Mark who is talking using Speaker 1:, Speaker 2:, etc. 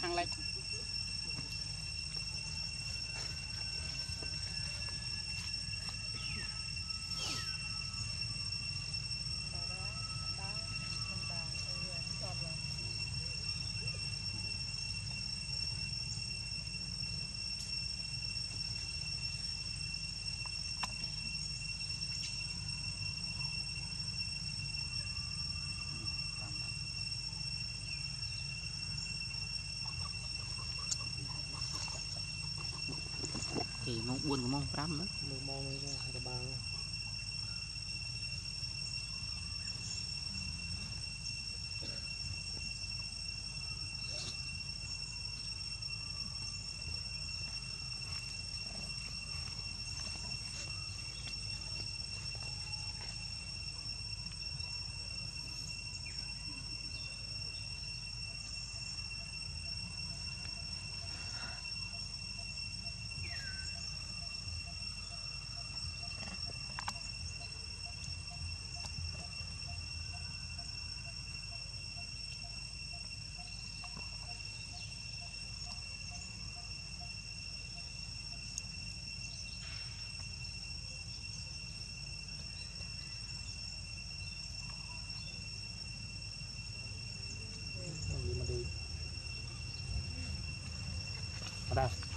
Speaker 1: ทางไร ម៉ោង4កម៉ោង5ណាមើលម៉
Speaker 2: ោងហ្នឹងក្បាល atrás.